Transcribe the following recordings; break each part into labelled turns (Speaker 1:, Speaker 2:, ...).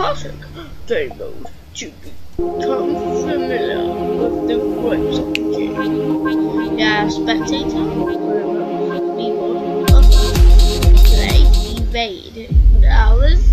Speaker 1: classic mode to become familiar with the ropes of the spectator, play, evade. Now let's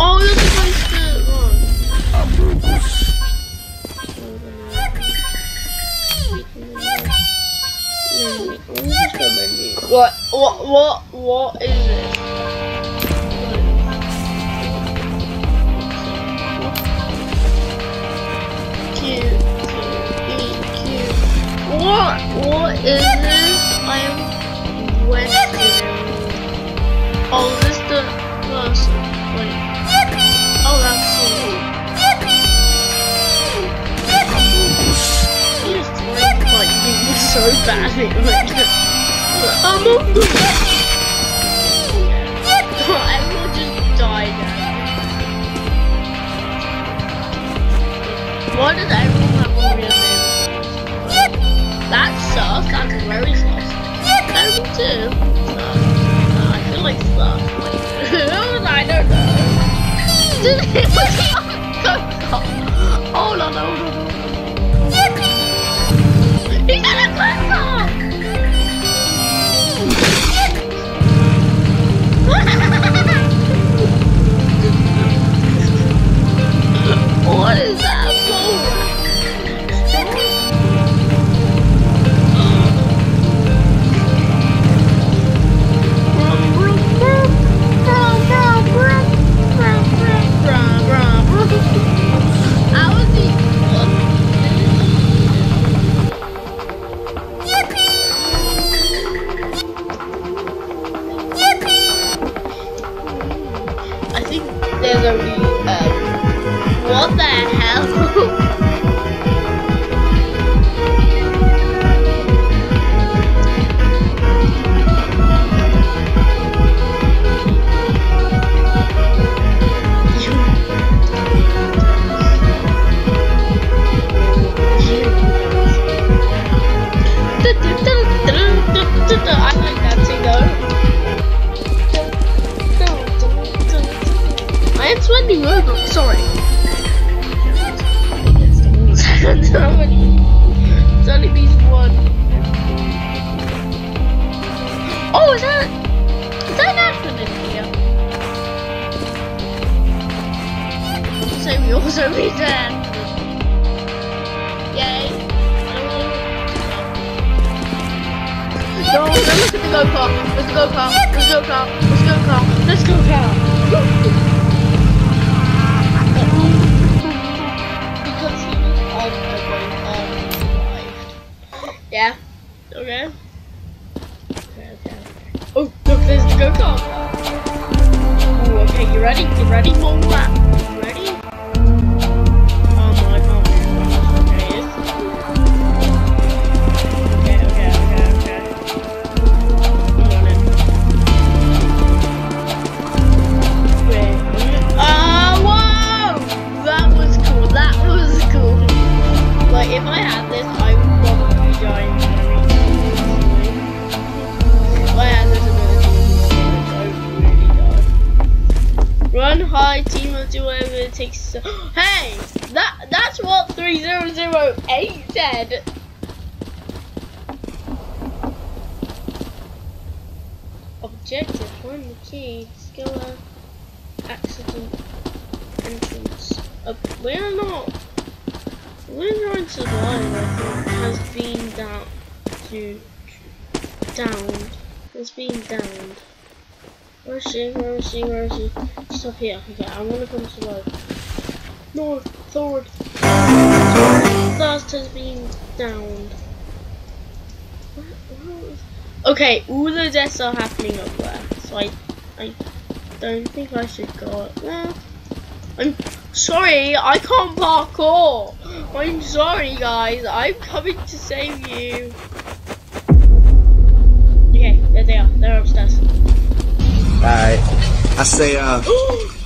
Speaker 1: oh. You're supposed to run. What? What? What? What is it? Q, Q, E, Q. What? What is this? I am Western. Oh, is this the person? Wait. Oh, that's cool. He just trying to like so badly. I'm just. Why does everyone have a real name? That sus, that's very sus. That me too. Uh, I feel like. Like, I don't know. I 3008 said! Objective, find the key, skill uh, accident entrance. Uh, we're not. We're trying to survive, I think, has been down to downed. Has been downed. Where is she? Where is she? Where is she? She's up here. Okay, I wanna come survive. North, forward. Thirst has been downed. What, what was Okay, all the deaths are happening up there, so I, I don't think I should go up there. I'm sorry, I can't parkour. I'm sorry, guys. I'm coming to save you. Okay, there they are. They're upstairs.
Speaker 2: Alright. I say, uh,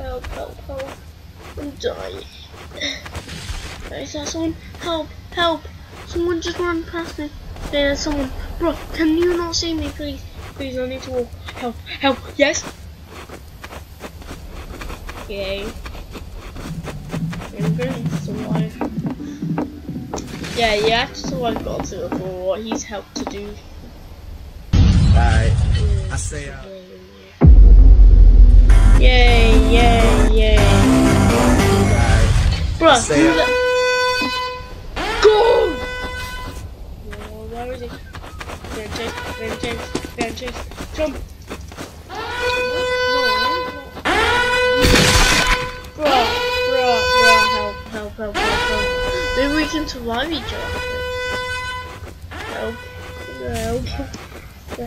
Speaker 2: Help, help, help. I'm dying.
Speaker 1: Right, is that someone? Help, help. Someone just ran past me. There's someone. Bro, can you not see me, please? Please, I need to walk. Help, help, yes. Yay. I'm going to survive. Yeah, you have to survive for what he's helped to do.
Speaker 2: Bye. I say, uh
Speaker 1: is he? Van chase, van chase, van chase. Jump! Bruh, bruh, bruh, help, help, help, help, help. Maybe we can survive each other. Help, help,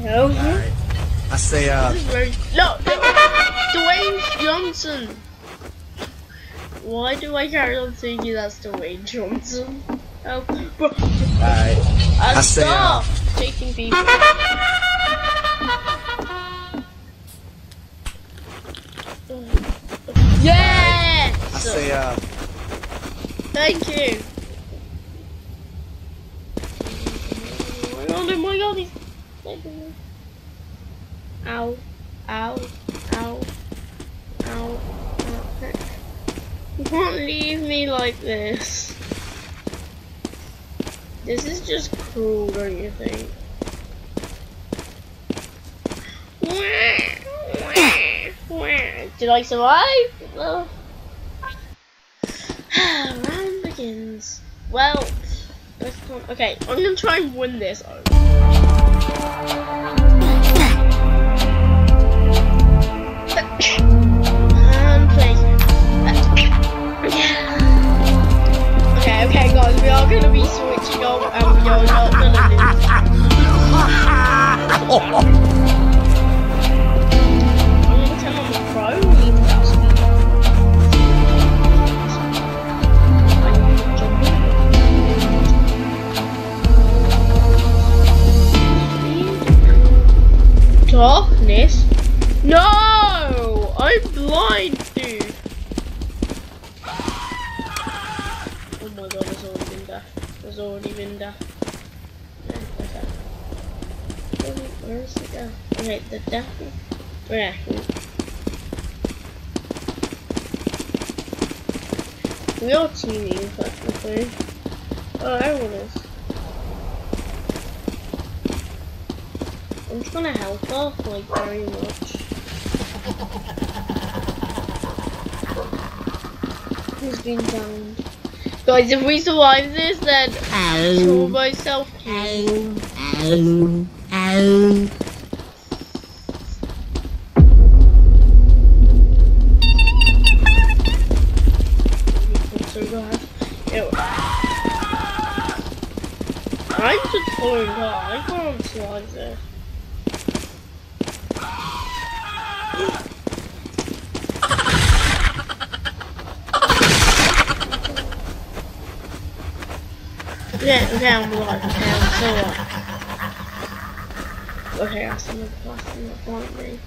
Speaker 1: help.
Speaker 2: Alright. I say, uh,
Speaker 1: This is very no, no, Dwayne Johnson. Why do I carry on thinking that's Dwayne Johnson? Oh, bro,
Speaker 2: alright.
Speaker 1: uh,
Speaker 2: I
Speaker 1: stop taking people. Yes.
Speaker 2: I say, uh,
Speaker 1: Thank you. Oh my god, oh my god, he's taking me. Ow, ow, ow, ow, ow. You can't leave me like this. This is just cruel, don't you think? Did I survive? No. Round begins. Well. Okay, I'm gonna try and win this. Okay, guys, we are gonna be switching on, and we are not lose. Need to in. Darkness? No! I'm blind, dude. Oh my god, there's already been There's already been that? Where- is the death? Okay, the death. Yeah. We are teaming, technically. Oh, everyone is. I'm just gonna help her, like, very much. Who's been downed? Guys, if we survive this, then for myself, so bad. Ew. I'm just pouring hot. I can't survive this. Yeah, okay, I'm alive. Okay, I'm still alive. Okay, I see the person that want me.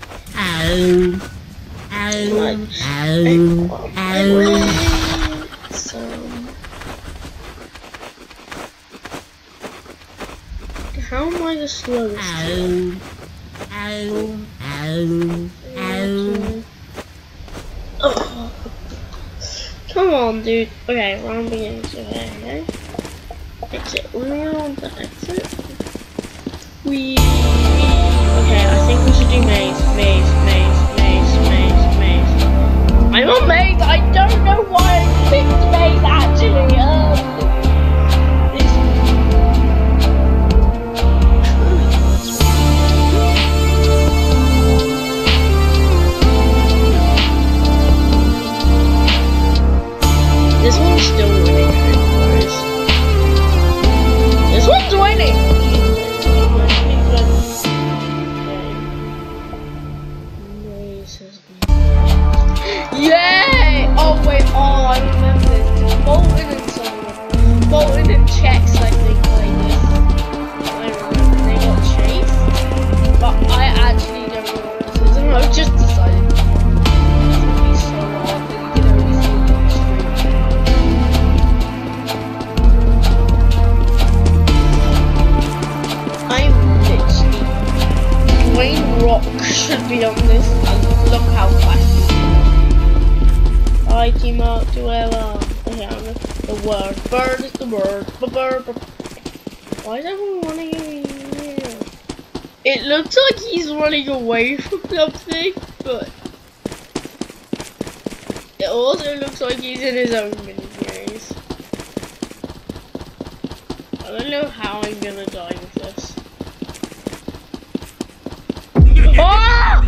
Speaker 1: Like, so, how am I the slowest? here? Oh. Come on, dude. Okay, round begins. Okay, okay. Exit. We're on the exit. We. Okay, I think we should do maze, maze, maze, maze, maze, maze. I'm on maze. I don't know why I picked maze actually. Um, Why is everyone running? It looks like he's running away from something, but it also looks like he's in his own mini maze. I don't know how I'm gonna die with this. Oh!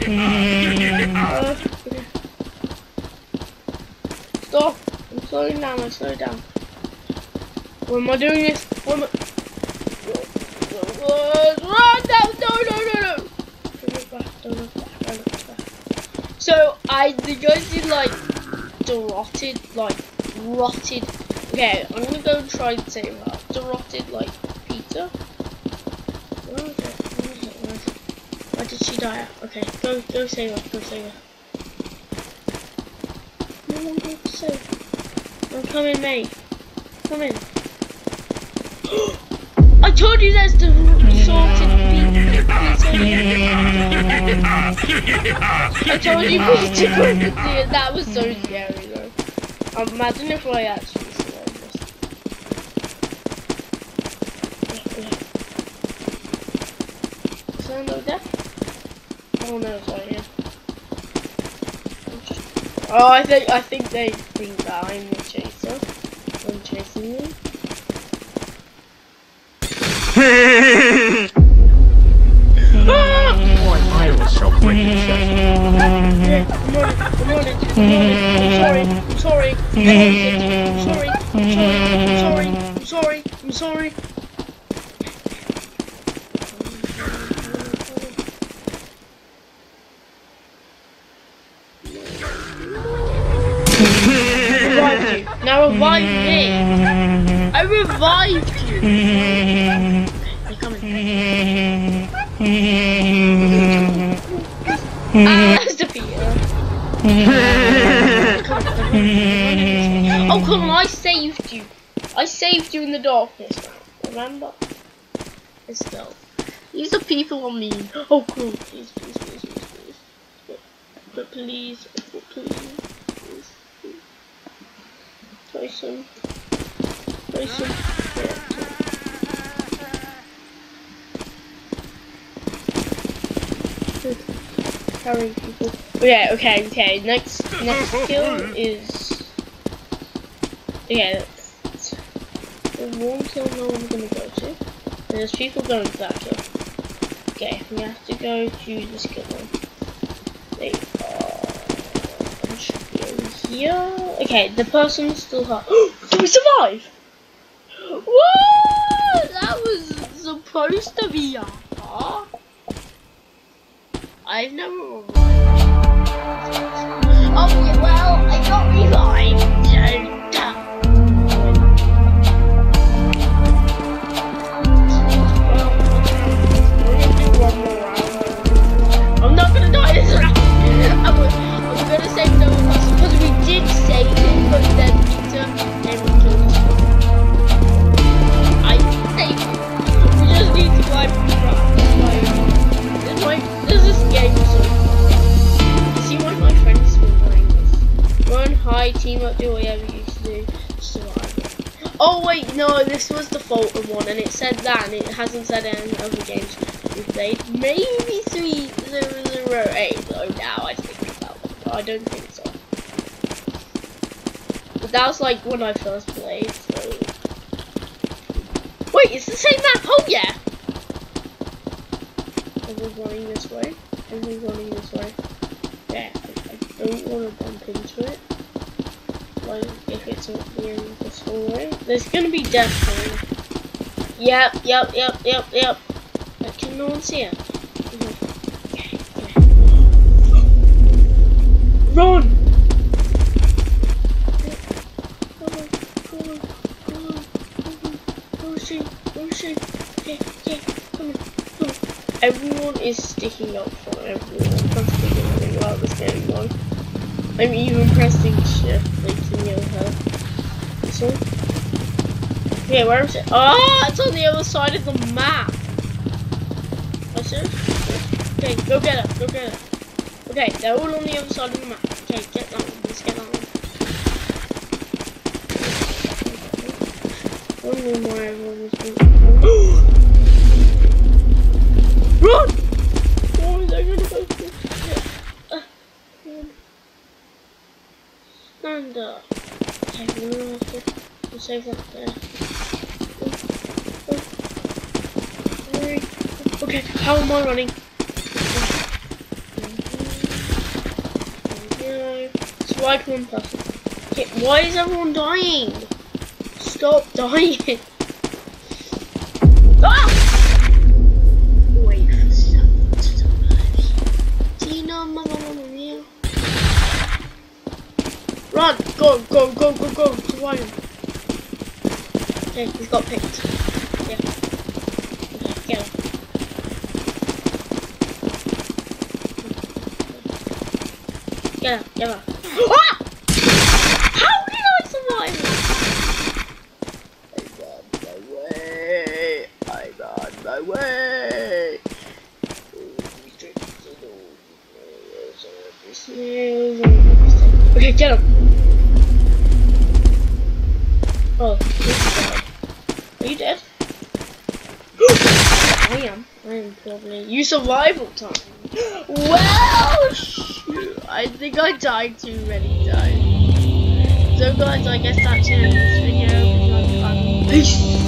Speaker 1: Uh. Stop! I'm slowing down, I'm slowing down. What am I doing this? Run! No, no, no, no. So, I think guys did like the rotted, like rotted. Okay, I'm gonna go and try and save uh, her. The rotted, like pizza. It? Where was it? Where it? Where did she die at? Okay, go, go save her, go save her. No one go to save. I'm coming, mate. Come in. I told you there's the sorted pizza. I told you pizza it. That was so scary though. Um, imagine if I actually survived this. Is there death? Oh no, sorry. Oh, I think I think they think that I'm the chaser. I'm chasing them.
Speaker 3: Boy, I was so freaking sick.
Speaker 1: Yeah, I'm on it, I'm on it, I'm on it. I'm sorry, I'm sorry. I'm sorry, I'm sorry, I'm sorry, I'm sorry. Revived you. Now revive me. I revived you. They're that's defeated. Oh come on, I saved you. I saved you in the darkness. Remember? Let's. These are people on me. Oh cool. Please, please, please, please, please. But please, but please. Tyson. Yeah, carrying people. Okay, okay, okay. Next, next skill is. Yeah, that's. There's one kill no one's gonna go to. There's people going to that kill. Okay, we have to go to the kill one. They are. Here. Okay, the person's still hurt. Did we survive? Whoa! That was supposed to be a huh? I've never. Oh, well, I got revived. Hasn't said any other games we played. Maybe three zero zero eight though. Now I think it, but I don't think so. But that was like when I first played. So wait, it's the same map. Oh yeah. Everyone's running this way. Everyone's running this way. Yeah, I, don't want to bump into it. Like, if it's end of this. There's gonna be death coming. Yep, yep, yep, yep, yep. But can no one see it? Run! Go on, go on, go on, go on. Where is she? Where is she? Yeah, yeah, come on, come on. Everyone is sticking up for everyone. I'm sticking everything about this game on. I'm even pressing shift like to know how. This one. Okay, where is it? Oh, it's on the other side of the map. What's it? Okay, go get it. Go get it. Okay, they're all on the other side of the map. Okay, get that one. Let's get that one. One more more everyone Run! Oh, is that gonna go through? Uh. Up. Okay, we're gonna have to save that there. Okay, how am I running? Slide one person. Okay, why is everyone dying? Stop dying. ah! Run! Go, go, go, go, go! To. Okay, he's got picked. Yeah. Okay, get him. Get him, get him. Ah! How did I survive? I'm on my way. I'm on my way. Okay, get him. Oh. Are you dead? I am. I am probably. You survival time. Well, shoot. I think I died too many times. So guys, I guess that's it. in This video. Peace.